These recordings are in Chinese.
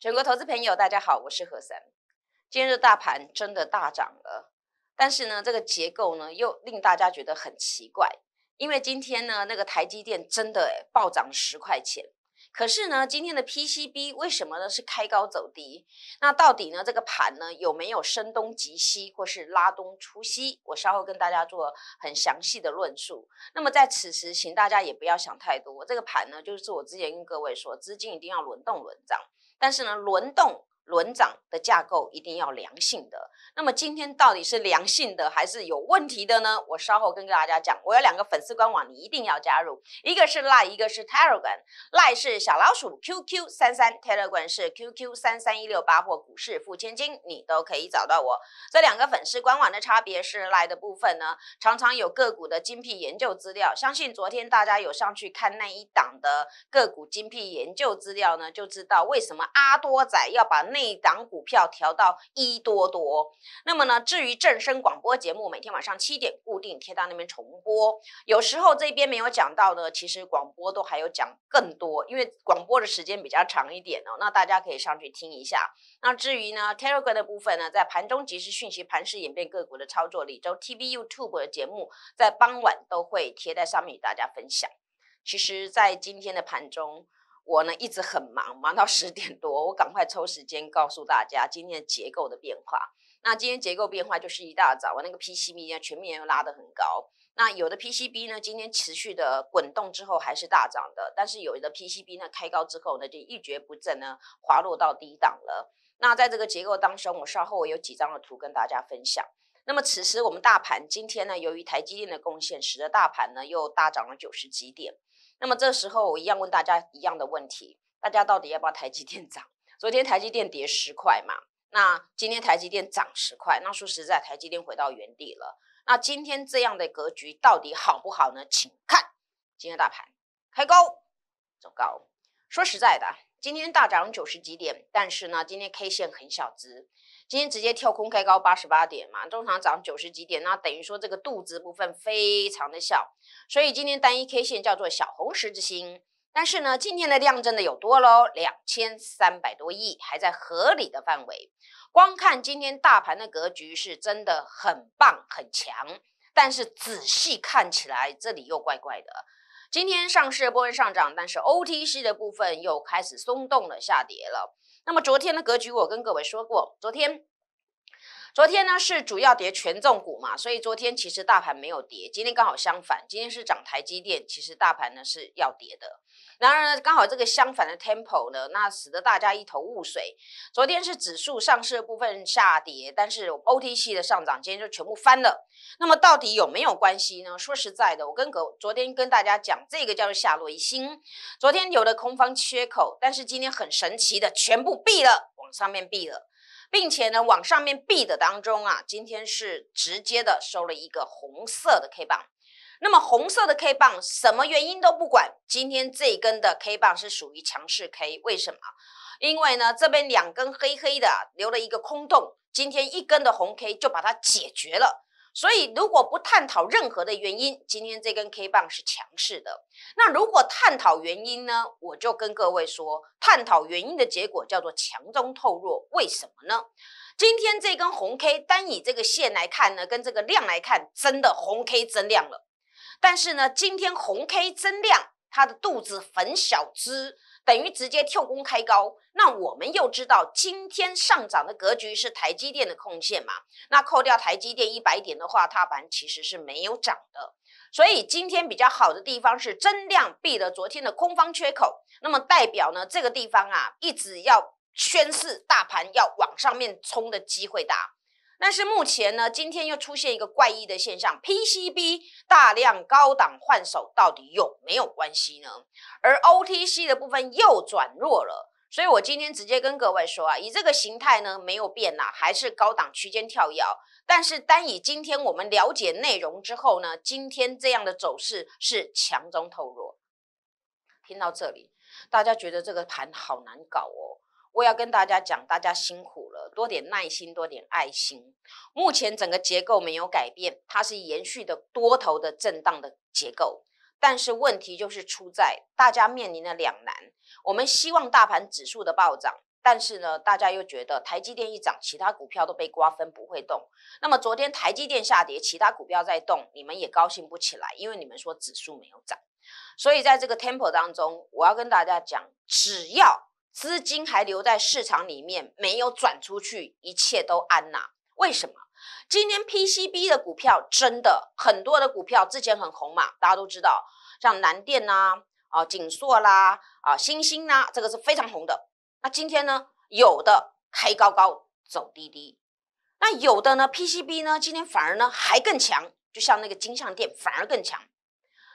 全国投资朋友，大家好，我是何森。今日大盘真的大涨了，但是呢，这个结构呢又令大家觉得很奇怪，因为今天呢，那个台积电真的暴涨十块钱。可是呢，今天的 PCB 为什么呢是开高走低？那到底呢这个盘呢有没有声东击西，或是拉东出西？我稍后跟大家做很详细的论述。那么在此时，请大家也不要想太多，这个盘呢就是我之前跟各位说，资金一定要轮动轮涨，但是呢轮动。轮涨的架构一定要良性的。那么今天到底是良性的还是有问题的呢？我稍后跟大家讲。我有两个粉丝官网，你一定要加入，一个是 Lie，一个是 Telegram。Lie 是小老鼠 QQ 三三，Telegram 是 QQ 三三一六八或股市付千金，你都可以找到我。这两个粉丝官网的差别是 Lie 的部分呢，常常有个股的精辟研究资料。相信昨天大家有上去看那一档的个股精辟研究资料呢，就知道为什么阿多仔要把那。一档股票调到一多多，那么呢？至于正声广播节目，每天晚上七点固定贴到那边重播。有时候这边没有讲到呢，其实广播都还有讲更多，因为广播的时间比较长一点哦。那大家可以上去听一下。那至于呢，Telegram 的部分呢，在盘中即时讯息、盘势演变个股的操作里，周 TV、YouTube 的节目在傍晚都会贴在上面与大家分享。其实，在今天的盘中。我呢一直很忙，忙到十点多，我赶快抽时间告诉大家今天的结构的变化。那今天结构变化就是一大早，我那个 PCB 呢全面又拉得很高。那有的 PCB 呢今天持续的滚动之后还是大涨的，但是有的 PCB 呢开高之后呢就一蹶不振呢滑落到低档了。那在这个结构当中，我稍后我有几张的图跟大家分享。那么此时我们大盘今天呢，由于台积电的贡献，使得大盘呢又大涨了九十几点。那么这时候我一样问大家一样的问题：大家到底要不要台积电涨？昨天台积电跌十块嘛，那今天台积电涨十块，那说实在，台积电回到原地了。那今天这样的格局到底好不好呢？请看今天大盘开高走高。说实在的，今天大涨九十几点，但是呢，今天 K 线很小只。今天直接跳空开高八十八点嘛，中场涨九十几点，那等于说这个肚子部分非常的小，所以今天单一 K 线叫做小红十字星。但是呢，今天的量真的有多喽，两千三百多亿，还在合理的范围。光看今天大盘的格局是真的很棒很强，但是仔细看起来这里又怪怪的。今天上市部分上涨，但是 OTC 的部分又开始松动了下跌了。那么昨天的格局，我跟各位说过，昨天，昨天呢是主要跌权重股嘛，所以昨天其实大盘没有跌，今天刚好相反，今天是涨台积电，其实大盘呢是要跌的。然而呢，刚好这个相反的 tempo 呢，那使得大家一头雾水。昨天是指数上市部分下跌，但是 OTC 的上涨，今天就全部翻了。那么到底有没有关系呢？说实在的，我跟昨昨天跟大家讲，这个叫做下落一星。昨天有了空方缺口，但是今天很神奇的全部闭了，往上面闭了，并且呢，往上面闭的当中啊，今天是直接的收了一个红色的 K 棒。那么红色的 K 棒，什么原因都不管，今天这一根的 K 棒是属于强势 K，为什么？因为呢，这边两根黑黑的留了一个空洞，今天一根的红 K 就把它解决了。所以如果不探讨任何的原因，今天这根 K 棒是强势的。那如果探讨原因呢？我就跟各位说，探讨原因的结果叫做强中透弱。为什么呢？今天这根红 K 单以这个线来看呢，跟这个量来看，真的红 K 增量了。但是呢，今天红 K 增量，它的肚子很小只，等于直接跳空开高。那我们又知道，今天上涨的格局是台积电的控线嘛？那扣掉台积电一百点的话，大盘其实是没有涨的。所以今天比较好的地方是增量避了昨天的空方缺口，那么代表呢，这个地方啊，一直要宣示大盘要往上面冲的机会大。但是目前呢，今天又出现一个怪异的现象，PCB 大量高档换手，到底有没有关系呢？而 OTC 的部分又转弱了，所以我今天直接跟各位说啊，以这个形态呢没有变呐，还是高档区间跳跃。但是单以今天我们了解内容之后呢，今天这样的走势是强中透弱。听到这里，大家觉得这个盘好难搞哦。我要跟大家讲，大家辛苦多点耐心，多点爱心。目前整个结构没有改变，它是延续的多头的震荡的结构。但是问题就是出在大家面临的两难。我们希望大盘指数的暴涨，但是呢，大家又觉得台积电一涨，其他股票都被瓜分不会动。那么昨天台积电下跌，其他股票在动，你们也高兴不起来，因为你们说指数没有涨。所以在这个 temple 当中，我要跟大家讲，只要资金还留在市场里面，没有转出去，一切都安呐。为什么？今天 PCB 的股票真的很多的股票之前很红嘛，大家都知道，像南电呐、啊景硕啦、啊星星啦，这个是非常红的。那今天呢，有的开高高走低低，那有的呢 PCB 呢，今天反而呢还更强，就像那个金相电反而更强。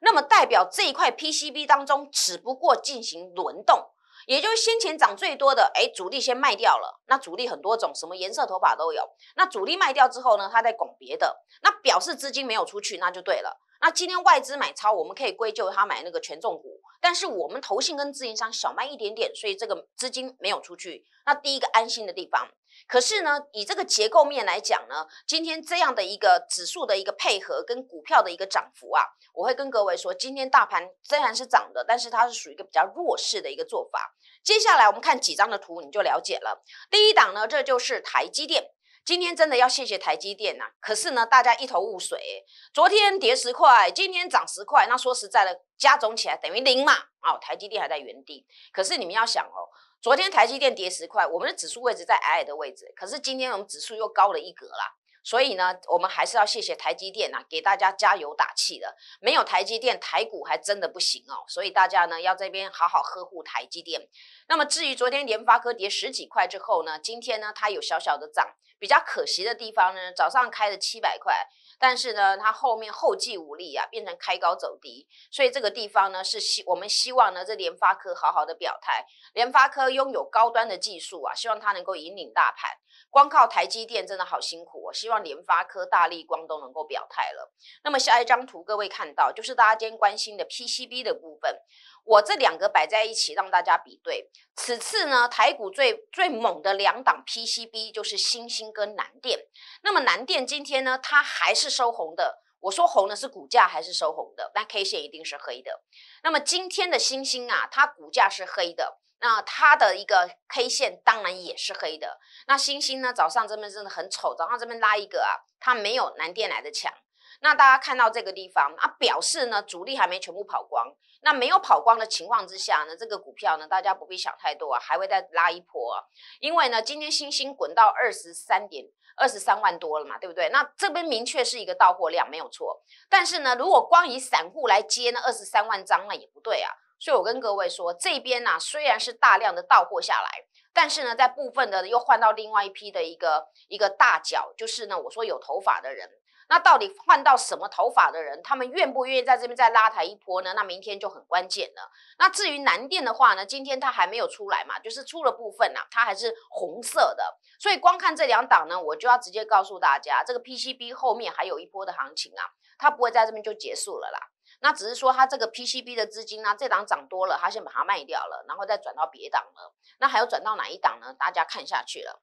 那么代表这一块 PCB 当中，只不过进行轮动，也就是先前涨最多的，哎，主力先卖掉了。那主力很多种，什么颜色头发都有。那主力卖掉之后呢，他再拱别的，那表示资金没有出去，那就对了。那今天外资买超，我们可以归咎他买那个权重股，但是我们投信跟自营商小卖一点点，所以这个资金没有出去。那第一个安心的地方。可是呢，以这个结构面来讲呢，今天这样的一个指数的一个配合跟股票的一个涨幅啊，我会跟各位说，今天大盘虽然是涨的，但是它是属于一个比较弱势的一个做法。接下来我们看几张的图，你就了解了。第一档呢，这就是台积电，今天真的要谢谢台积电呐。可是呢，大家一头雾水，昨天跌十块，今天涨十块，那说实在的，加总起来等于零嘛。哦，台积电还在原地。可是你们要想哦。昨天台积电跌十块，我们的指数位置在矮矮的位置，可是今天我们指数又高了一格啦。所以呢，我们还是要谢谢台积电呐，给大家加油打气的。没有台积电，台股还真的不行哦。所以大家呢，要这边好好呵护台积电。那么至于昨天联发科跌十几块之后呢，今天呢它有小小的涨，比较可惜的地方呢，早上开了七百块。但是呢，它后面后继无力啊，变成开高走低，所以这个地方呢是希我们希望呢，这联发科好好的表态。联发科拥有高端的技术啊，希望它能够引领大盘。光靠台积电真的好辛苦，我希望联发科、大力光都能够表态了。那么下一张图，各位看到就是大家今天关心的 PCB 的部分。我这两个摆在一起让大家比对。此次呢，台股最最猛的两档 PCB 就是星星跟南电。那么南电今天呢，它还是收红的。我说红的是股价还是收红的？那 K 线一定是黑的。那么今天的星星啊，它股价是黑的，那它的一个 K 线当然也是黑的。那星星呢，早上这边真的很丑，早上这边拉一个啊，它没有南电来的强。那大家看到这个地方啊，表示呢主力还没全部跑光。那没有跑光的情况之下呢，这个股票呢，大家不必想太多啊，还会再拉一波啊。因为呢，今天星星滚到二十三点二十三万多了嘛，对不对？那这边明确是一个到货量，没有错。但是呢，如果光以散户来接那二十三万张，那也不对啊。所以我跟各位说，这边呢虽然是大量的到货下来，但是呢，在部分的又换到另外一批的一个一个大脚，就是呢，我说有头发的人。那到底换到什么头发的人，他们愿不愿意在这边再拉抬一波呢？那明天就很关键了。那至于南电的话呢，今天它还没有出来嘛，就是出了部分呐，它还是红色的。所以光看这两档呢，我就要直接告诉大家，这个 PCB 后面还有一波的行情啊，它不会在这边就结束了啦。那只是说它这个 PCB 的资金呢，这档涨多了，它先把它卖掉了，然后再转到别档了。那还有转到哪一档呢？大家看下去了，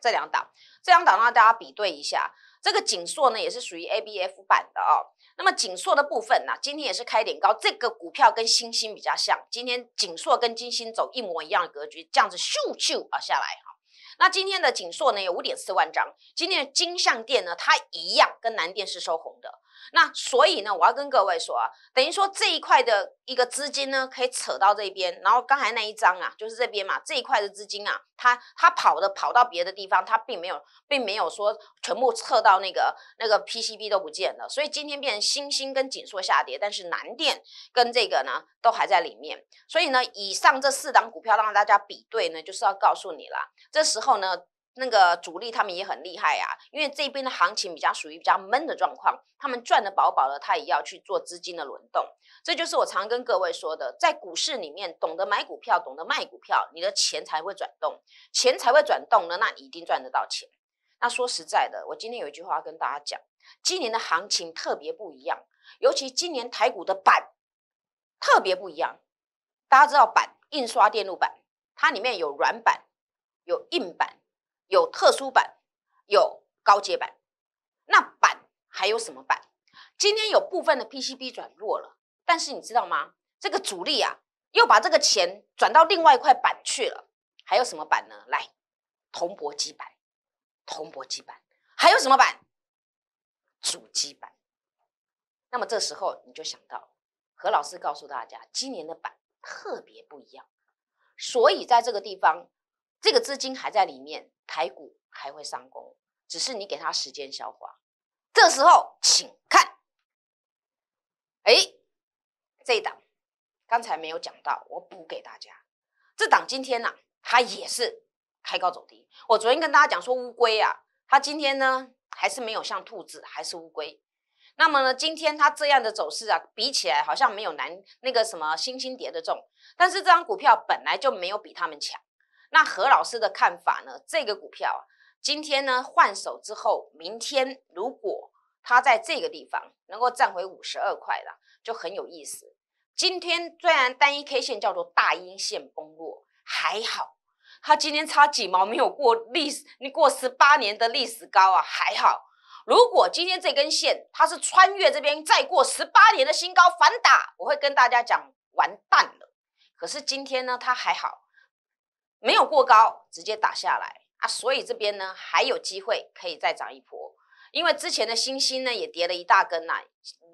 这两档，这两档让大家比对一下。这个锦硕呢也是属于 A B F 版的哦。那么锦硕的部分呢，今天也是开点高。这个股票跟星星比较像，今天锦硕跟金星走一模一样的格局，这样子咻咻啊下来哈。那今天的锦硕呢有五点四万张，今天的金相店呢它一样跟南电是收红的。那所以呢，我要跟各位说啊，等于说这一块的一个资金呢，可以扯到这边，然后刚才那一张啊，就是这边嘛，这一块的资金啊，它它跑的跑到别的地方，它并没有并没有说全部撤到那个那个 PCB 都不见了，所以今天变成新兴跟紧缩下跌，但是南电跟这个呢都还在里面，所以呢，以上这四档股票让大家比对呢，就是要告诉你啦，这时候呢。那个主力他们也很厉害呀，因为这边的行情比较属于比较闷的状况，他们赚的饱饱的，他也要去做资金的轮动。这就是我常跟各位说的，在股市里面，懂得买股票，懂得卖股票，你的钱才会转动，钱才会转动呢，那一定赚得到钱。那说实在的，我今天有一句话跟大家讲，今年的行情特别不一样，尤其今年台股的板特别不一样。大家知道板，印刷电路板，它里面有软板，有硬板。有特殊版，有高阶版，那版还有什么版？今天有部分的 PCB 转弱了，但是你知道吗？这个主力啊，又把这个钱转到另外一块板去了。还有什么板呢？来，铜箔基板，铜箔基板，还有什么板？主机板。那么这时候你就想到，何老师告诉大家，今年的板特别不一样，所以在这个地方，这个资金还在里面，台股还会上攻，只是你给它时间消化。这时候，请看，哎，这一档刚才没有讲到，我补给大家。这档今天呢，它也是开高走低。我昨天跟大家讲说，乌龟啊，它今天呢还是没有像兔子，还是乌龟。那么呢，今天它这样的走势啊，比起来好像没有难那个什么星星跌的重，但是这张股票本来就没有比他们强。那何老师的看法呢？这个股票，今天呢换手之后，明天如果它在这个地方能够站回五十二块了，就很有意思。今天虽然单一 K 线叫做大阴线崩落，还好，它今天差几毛没有过历史，你过十八年的历史高啊，还好。如果今天这根线它是穿越这边，再过十八年的新高反打，我会跟大家讲完蛋了。可是今天呢，它还好，没有过高，直接打下来啊，所以这边呢还有机会可以再涨一波。因为之前的星星呢也跌了一大根呐，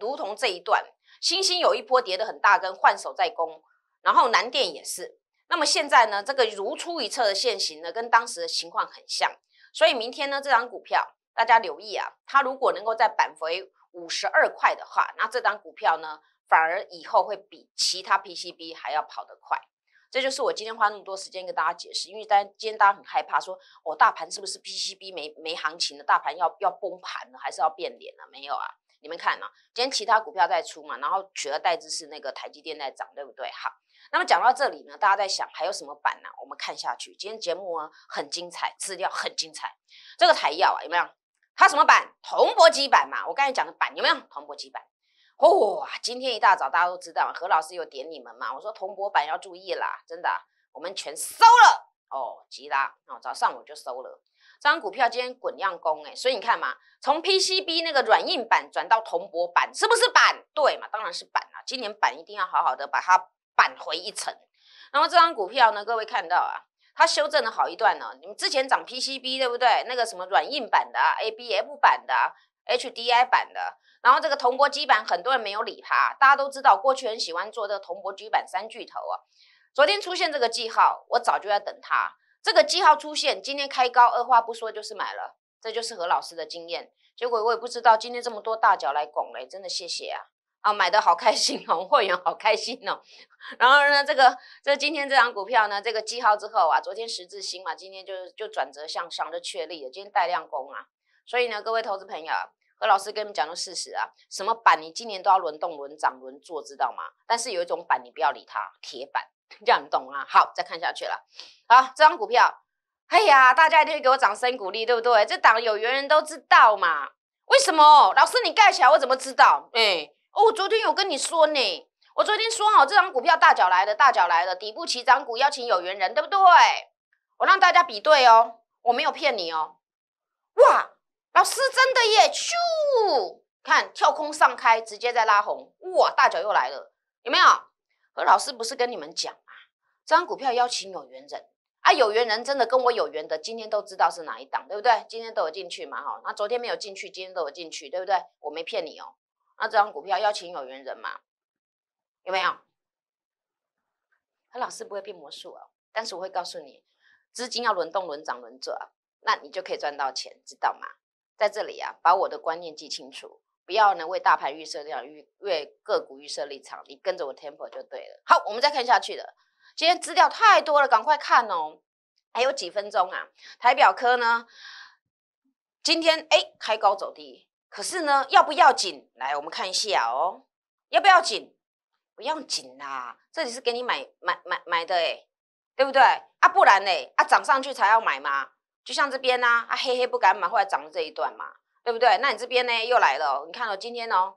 如同这一段星星有一波跌的很大根，换手再攻，然后南电也是。那么现在呢，这个如出一辙的线型呢，跟当时的情况很像，所以明天呢，这张股票。大家留意啊，它如果能够在扳回五十二块的话，那这张股票呢，反而以后会比其他 PCB 还要跑得快。这就是我今天花那么多时间跟大家解释，因为大家今天大家很害怕，说哦，大盘是不是 PCB 没没行情了？大盘要要崩盘了，还是要变脸了？没有啊，你们看啊，今天其他股票在出嘛，然后取而代之是那个台积电在涨，对不对？好，那么讲到这里呢，大家在想还有什么板呢？我们看下去，今天节目啊很精彩，资料很精彩，这个台药啊有没有？它什么板？铜箔基板嘛。我刚才讲的板有没有铜箔基板？哇！今天一大早大家都知道，何老师有点你们嘛。我说铜箔板要注意啦，真的，我们全收了哦，急啦！哦，早上我就收了。这张股票今天滚量攻哎，所以你看嘛，从 PCB 那个软硬板转到铜箔板，是不是板？对嘛，当然是板啦。今年板一定要好好的把它板回一层。那么这张股票呢，各位看到啊？它修正了好一段呢，你们之前涨 PCB 对不对？那个什么软硬板的、ABF 板的、HDI 版的，然后这个铜箔基板很多人没有理它，大家都知道过去很喜欢做这个铜箔基板三巨头啊。昨天出现这个记号，我早就在等它。这个记号出现，今天开高，二话不说就是买了，这就是何老师的经验。结果我也不知道今天这么多大脚来拱嘞，真的谢谢啊。啊，买的好开心哦，会员好开心哦。然后呢，这个这今天这张股票呢，这个记号之后啊，昨天十字星嘛，今天就就转折向上，就确立了。今天带量攻啊，所以呢，各位投资朋友，何老师跟你们讲的事实啊，什么板你今年都要轮动、轮涨、轮做，知道吗？但是有一种板你不要理它，铁板，这样你懂啊？好，再看下去了。好，这张股票，哎呀，大家一定会给我掌声鼓励，对不对？这档有缘人都知道嘛？为什么？老师你盖起来，我怎么知道？哎。哦，我昨天有跟你说呢，我昨天说好这张股票大脚来了，大脚来了，底部起涨股邀请有缘人，对不对？我让大家比对哦，我没有骗你哦。哇，老师真的耶，咻，看跳空上开，直接在拉红，哇，大脚又来了，有没有？何老师不是跟你们讲吗？这张股票邀请有缘人啊，有缘人真的跟我有缘的，今天都知道是哪一档，对不对？今天都有进去嘛，哈，那昨天没有进去，今天都有进去，对不对？我没骗你哦。那这张股票邀请有缘人嘛？有没有？何老师不会变魔术哦，但是我会告诉你，资金要轮动、轮涨、轮转，那你就可以赚到钱，知道吗？在这里啊，把我的观念记清楚，不要呢为大盘预设立场，预为个股预设立场，你跟着我 tempo 就对了。好，我们再看下去了。今天资料太多了，赶快看哦，还有几分钟啊。台表科呢，今天哎开高走低。可是呢，要不要紧？来，我们看一下哦，要不要紧？不要紧啦，这里是给你买买买买的哎，对不对？啊，不然呢？啊，涨上去才要买吗？就像这边呢，啊，黑黑不敢买，后来涨了这一段嘛，对不对？那你这边呢又来了，你看哦，今天哦，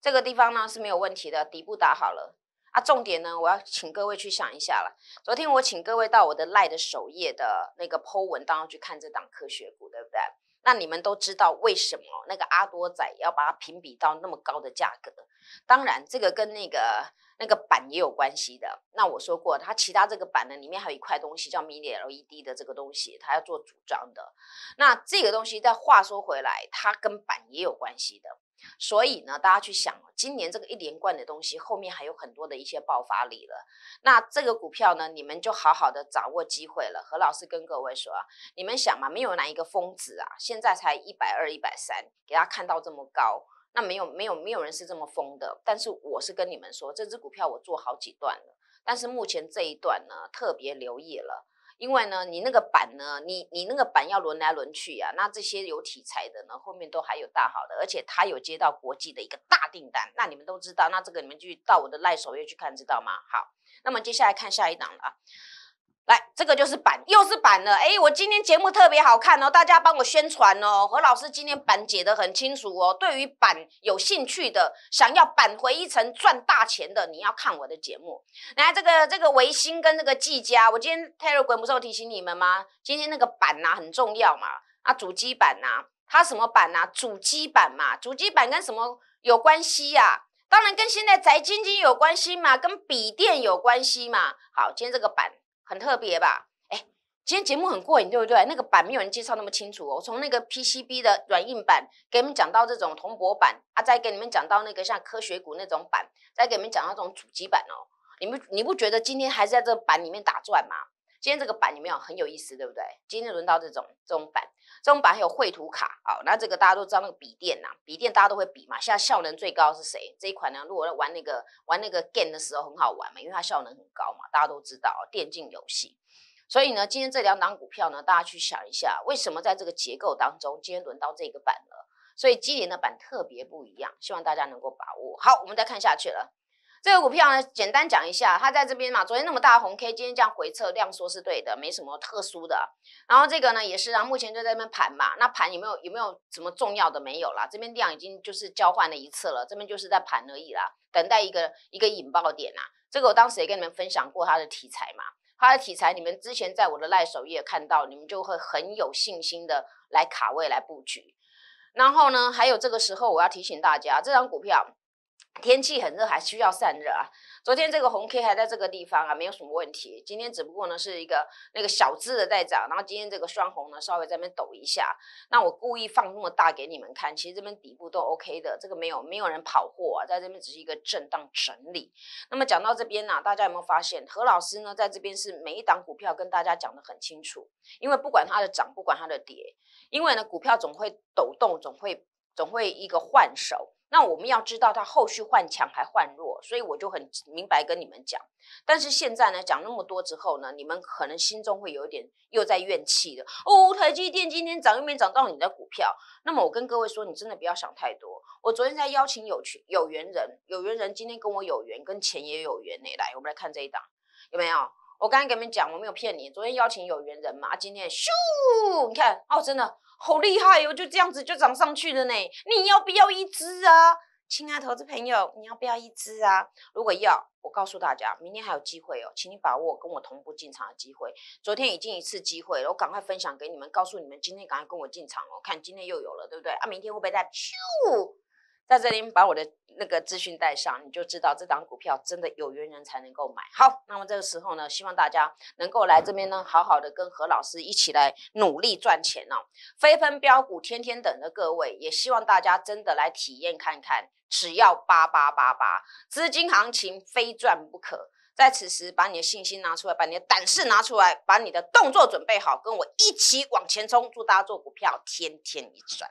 这个地方呢是没有问题的，底部打好了啊。重点呢，我要请各位去想一下了。昨天我请各位到我的赖的首页的那个 Po 文当中去看这档科学股，对不对？那你们都知道为什么那个阿多仔要把它评比到那么高的价格？当然，这个跟那个那个板也有关系的。那我说过，它其他这个板呢，里面还有一块东西叫 Mini LED 的这个东西，它要做组装的。那这个东西，再话说回来，它跟板也有关系的。所以呢，大家去想，今年这个一连贯的东西，后面还有很多的一些爆发力了。那这个股票呢，你们就好好的掌握机会了。何老师跟各位说啊，你们想嘛，没有哪一个疯子啊，现在才一百二、一百三，给他看到这么高。那没有没有没有人是这么疯的，但是我是跟你们说，这只股票我做好几段了，但是目前这一段呢特别留意了，因为呢你那个板呢，你你那个板要轮来轮去呀，那这些有题材的呢后面都还有大好的，而且它有接到国际的一个大订单，那你们都知道，那这个你们就到我的赖首页去看，知道吗？好，那么接下来看下一档了啊。来，这个就是板，又是板了。哎，我今天节目特别好看哦，大家帮我宣传哦。何老师今天板解得很清楚哦。对于板有兴趣的，想要板回一层赚大钱的，你要看我的节目。来，这个这个维新跟这个技嘉，我今天 Telegram 不是有提醒你们吗？今天那个板呐很重要嘛，啊主机板呐，它什么板呐？主机板嘛，主机板跟什么有关系呀？当然跟现在宅经济有关系嘛，跟笔电有关系嘛。好，今天这个板。很特别吧？哎，今天节目很过瘾，对不对？那个板没有人介绍那么清楚哦。我从那个 PCB 的软硬板，给你们讲到这种铜箔板啊，再给你们讲到那个像科学股那种板，再给你们讲到这种主机板哦。你们你不觉得今天还是在这个板里面打转吗？今天这个板里面有很有意思，对不对？今天轮到这种这种板，这种板还有绘图卡啊。那这个大家都知道那个笔电呐，笔电大家都会比嘛。现在效能最高是谁？这一款呢？如果玩那个玩那个 game 的时候很好玩嘛，因为它效能很高嘛，大家都知道电竞游戏。所以呢，今天这两档股票呢，大家去想一下，为什么在这个结构当中，今天轮到这个板了？所以今年的板特别不一样，希望大家能够把握。好，我们再看下去了。这个股票呢，简单讲一下，它在这边嘛，昨天那么大红 K，今天这样回撤，量缩是对的，没什么特殊的。然后这个呢也是啊，目前就在那边盘嘛，那盘有没有有没有什么重要的没有啦？这边量已经就是交换了一次了，这边就是在盘而已啦，等待一个一个引爆点啊。这个我当时也跟你们分享过它的题材嘛，它的题材你们之前在我的赖首页看到，你们就会很有信心的来卡位来布局。然后呢，还有这个时候我要提醒大家，这张股票。天气很热，还需要散热啊。昨天这个红 K 还在这个地方啊，没有什么问题。今天只不过呢是一个那个小资的在涨，然后今天这个双红呢稍微在那边抖一下。那我故意放那么大给你们看，其实这边底部都 OK 的，这个没有没有人跑货啊，在这边只是一个震荡整理。那么讲到这边呢，大家有没有发现何老师呢在这边是每一档股票跟大家讲的很清楚，因为不管它的涨，不管它的跌，因为呢股票总会抖动，总会总会一个换手。那我们要知道它后续换强还换弱，所以我就很明白跟你们讲。但是现在呢，讲那么多之后呢，你们可能心中会有一点又在怨气的哦。台积电今天涨又没涨到你的股票，那么我跟各位说，你真的不要想太多。我昨天在邀请有权有缘人，有缘人今天跟我有缘，跟钱也有缘呢。来，我们来看这一档有没有？我刚才跟你们讲，我没有骗你。昨天邀请有缘人嘛，今天咻，你看哦，真的。好厉害哟！就这样子就涨上去了呢。你要不要一只啊，亲爱投资朋友？你要不要一只啊？如果要，我告诉大家，明天还有机会哦，请你把握跟我同步进场的机会。昨天已经一次机会了，我赶快分享给你们，告诉你们今天赶快跟我进场哦。看今天又有了，对不对？啊，明天会不会再咻？在这里把我的那个资讯带上，你就知道这档股票真的有缘人才能够买。好，那么这个时候呢，希望大家能够来这边呢，好好的跟何老师一起来努力赚钱哦。飞分标股天天等的各位，也希望大家真的来体验看看，只要八八八八，资金行情非赚不可。在此时，把你的信心拿出来，把你的胆识拿出来，把你的动作准备好，跟我一起往前冲。祝大家做股票天天一赚。